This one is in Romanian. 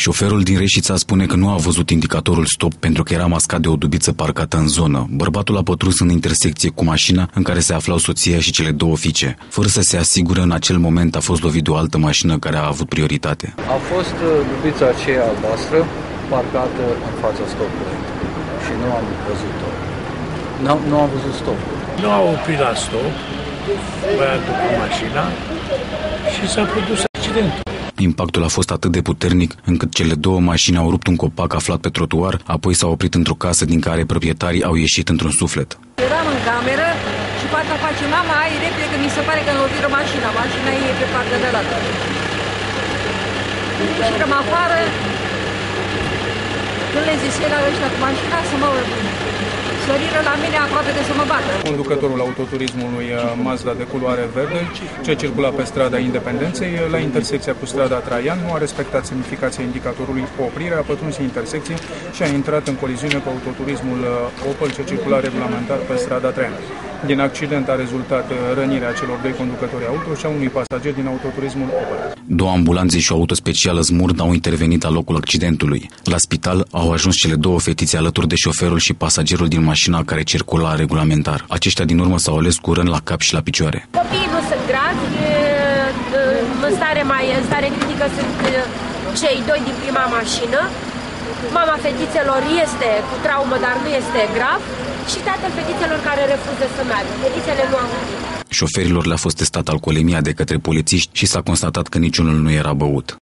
Șoferul din Reșița spune că nu a văzut indicatorul stop pentru că era mascat de o dubiță parcată în zonă. Bărbatul a pătrus în intersecție cu mașina în care se aflau soția și cele două fiice. Fără să se asigure în acel moment a fost lovit de o altă mașină care a avut prioritate. A fost uh, dubița aceea albastră parcată în fața stopului și nu am văzut-o. Nu, nu am văzut stopul. Nu au oprit la stop, băiatul cu mașina și s-a produs accidentul. Impactul a fost atât de puternic încât cele două mașini au rupt un copac aflat pe trotuar, apoi s-au oprit într-o casă din care proprietarii au ieșit într-un suflet. Eram în cameră și parcă face mama, ai repede că mi se pare că loviră mașina. Mașina e pe partea de la Ieșirăm afară, când le zis el la ăștia cu mașina să mă săriră la mine aproape de să mă bată. Conducătorul autoturismului uh, Mazda de culoare verde, ce circula pe strada Independenței, uh, la intersecția cu strada Traian, nu a respectat semnificația indicatorului oprire, a pătruns intersecție și a intrat în coliziune cu autoturismul uh, Opel ce circula regulamentar pe strada Traian. Din accident a rezultat rănirea celor doi conducători auto și a unui pasager din autoturismul Opel. Două ambulanțe și o auto specială Smurd au intervenit la locul accidentului. La spital au ajuns cele două fetițe alături de șoferul și pasagerul din mașina care circula regulamentar. Aceștia din urmă s-au ales cu răni la cap și la picioare. Copiii nu sunt gravi, în stare mai în stare critică sunt cei doi din prima mașină. Mama fetițelor este cu traumă, dar nu este grav și tatăl fetițelor care refuză să meargă. Fetițele nu au Șoferilor le-a fost testat alcoolemia de către polițiști și s-a constatat că niciunul nu era băut.